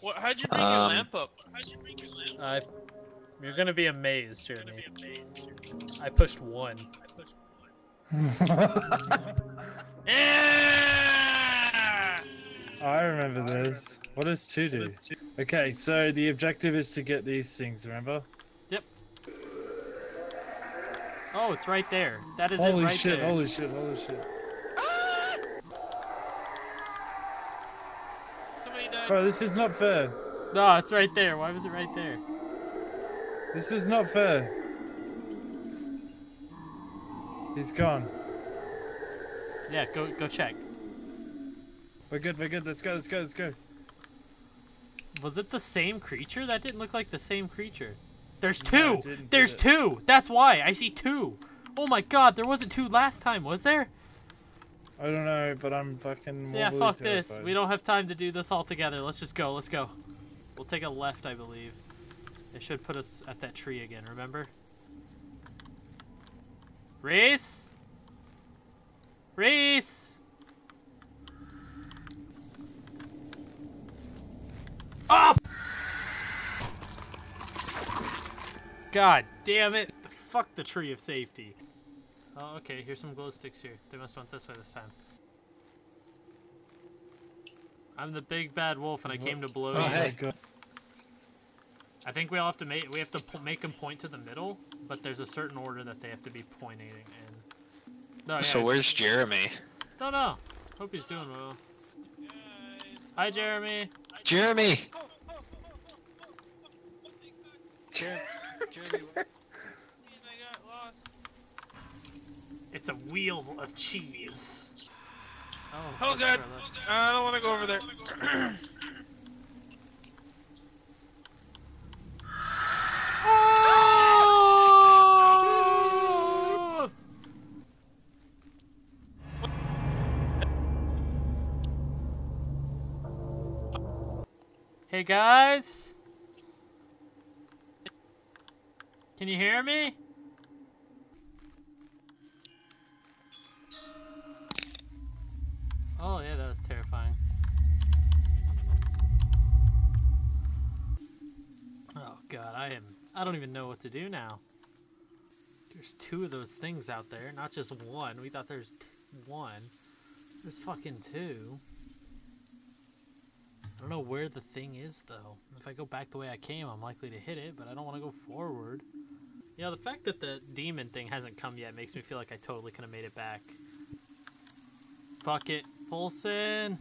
What, how'd you bring your Um, lamp up? How'd you bring your lamp Uh, you're gonna be amazed, Jeremy. I pushed one. Ah! I remember this. What does two do? Okay, so the objective is to get these things, remember? Yep. Oh, it's right there. That is holy it right shit, there. holy shit, holy shit. Somebody died. Bro, this is not fair. No, it's right there. Why was it right there? This is not fair. He's gone. Yeah, go go check. We're good, we're good. Let's go, let's go, let's go. Was it the same creature? That didn't look like the same creature. There's two. didn't, There's two. That's why I see two. Oh my god, there wasn't two last time, was there? I don't know, but I'm fucking. yeah, fuck this. We don't have time to do this all together. Let's just go. Let's go. We'll take a left, I believe. It should put us at that tree again, remember? Reese? Reese? Oh! God damn it. Fuck the tree of safety. Oh, okay, here's some glow sticks here. They must went this way this time. I'm the big bad wolf, and I came to blow Oh, you. hey. God. I think we all have to make we have to make them point to the middle, but there's a certain order that they have to be pointing in. No, yeah, so where's Jeremy? Don't know. Hope he's doing well. Hi, Jeremy. Jeremy! Jer- Jeremy, I got lost. It's a wheel of cheese. Oh, Oh that's god. I. I don't want to go over there. Oh! Hey guys, can you hear me? God, I am I don't even know what to do now. There's two of those things out there, not just one. We thought there's one. There's fucking two. I don't know where the thing is though. If I go back the way I came, I'm likely to hit it, but I don't want to go forward. Yeah, the fact that the demon thing hasn't come yet makes me feel like I totally could have made it back. Fuck it, Folson.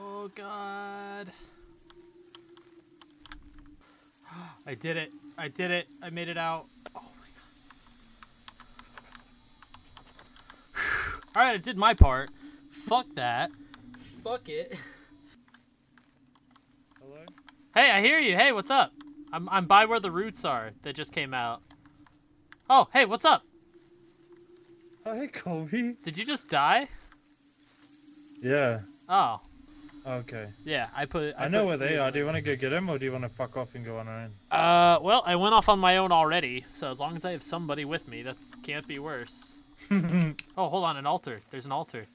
Oh god. I did it. I did it. I made it out. Oh my god. Alright, I did my part. Fuck that. Fuck it. Hello? Hey, I hear you. Hey, what's up? I'm I'm by where the roots are that just came out. Oh, hey, what's up? Hi, Kobe. Did you just die? Yeah. Oh, Okay. yeah. I put. I, know put where they are. Do you want to go get them, or do you want to fuck off and go on our own? Uh, well, I went off on my own already, so as long as I have somebody with me, that can't be worse. Oh, hold on, an altar. There's an altar.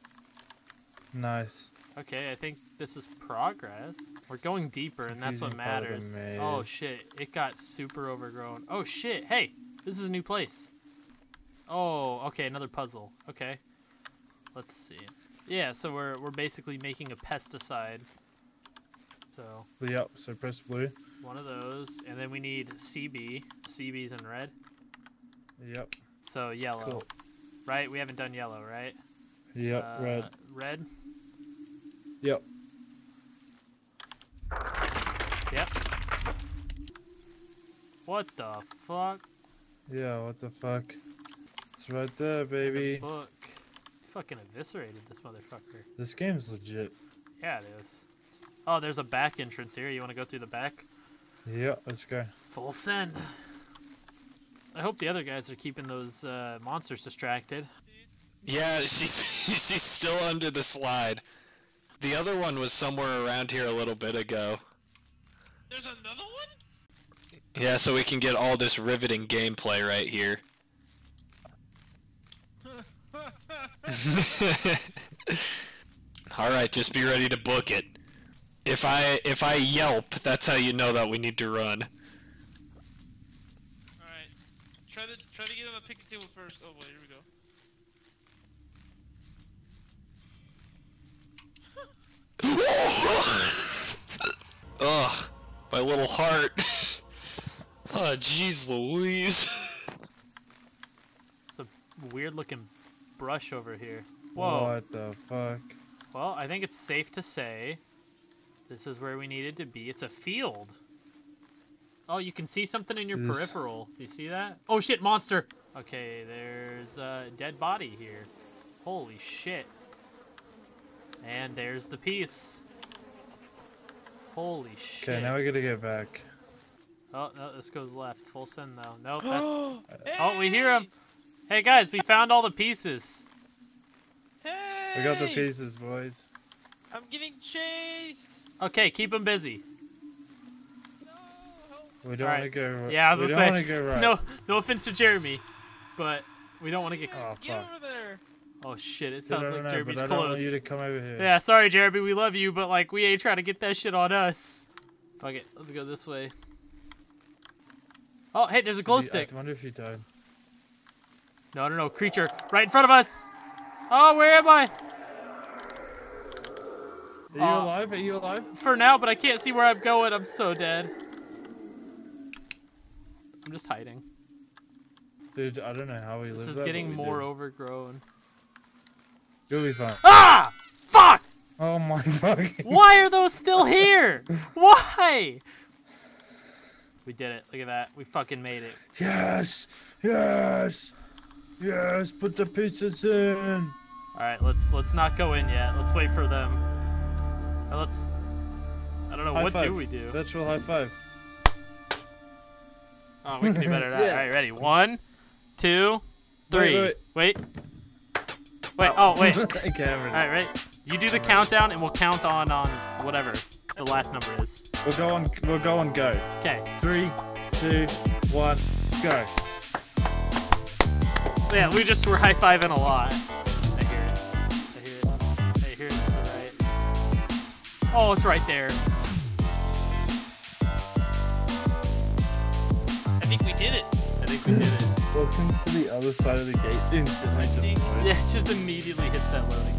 nice. Okay, I think this is progress. We're going deeper, and that's what Confusing part of the matters. Oh shit, it got super overgrown. Oh shit, hey, this is a new place. Oh, okay, another puzzle. Okay, let's see. Yeah, so we're we're basically making a pesticide. So Yep. So press blue. one of those, and then we need CB. CB's in red. Yep. So yellow, Cool. right? We haven't done yellow, right? Yep. Uh, red. Red. Yep. Yep. What the fuck? Yeah. What the fuck? It's right there, The baby. book. Fucking eviscerated this motherfucker. This game's legit. Yeah, it is. Oh, there's a back entrance here. You want to go through the back? Yeah, Let's go. Full send. I hope the other guys are keeping those uh, monsters distracted. Yeah, she's she's still under the slide. The other one was somewhere around here a little bit ago. There's another one? Yeah, so we can get all this riveting gameplay right here. Alright, just be ready to book it. If I if I yelp, that's how you know that we need to run. Alright. Try to try to get on the picnic table first. Oh boy, here we go. Ugh, my little heart. oh, jeez Louise. It's a weird looking brush over here. Whoa. What the fuck? Well, I think it's safe to say this is where we needed to be. It's a field. Oh, you can see something in your This- peripheral. Do you see that? Oh shit, monster! Okay, there's a dead body here. Holy shit. And there's the piece. Holy shit. Okay, now we gotta get back. Oh, no, this goes left. Full send though. Nope, that's... oh, Oh, we hear him. Hey guys, we found all the pieces. Hey! We got the pieces, boys. I'm getting chased. Okay, keep them busy. No, help. We don't Alright. want to go. Yeah, I was we gonna don't say, go right. No, no offense to Jeremy, but we don't want to get. Oh, Get fuck. over there. Oh shit! It sounds no, like no, Jeremy's but I don't want close. you to come over here. Yeah, sorry, Jeremy. We love you, but like we ain't trying to get that shit on us. Fuck it. Let's go this way. Oh, hey, there's a glow stick. I wonder if you died. No, no, no, creature right in front of us. Oh, where am I? Are you Uh, alive? Are you alive? For now, but I can't see where I'm going. I'm so dead. I'm just hiding. Dude, I don't know how we live. This is that, getting more overgrown. You'll be fine. Ah! Fuck! Oh my fucking. Why are those still here? Why? We did it. Look at that. We fucking made it. Yes! Yes! Yes! Put the pieces in! All right, let's let's not go in yet. Let's wait for them. Uh, let's. I don't know High what five. do we do. Virtual high five. Oh, we can do better than that. Yeah. All right, ready? One, two, three. Wait, Wait. Wait. Oh, wait. All Cameron. right, ready? You do the countdown, and we'll count on on whatever the last number is. We'll go on. We'll go on. Go. Okay. Three, two, one, go. Yeah, we just were high fiving a lot. I hear it. I hear it. I hear it to the right. Oh, it's right there. I think we did it. I think we did it. Welcome to the other side of the gate. Instantly, just. Yeah, it just immediately hits that loading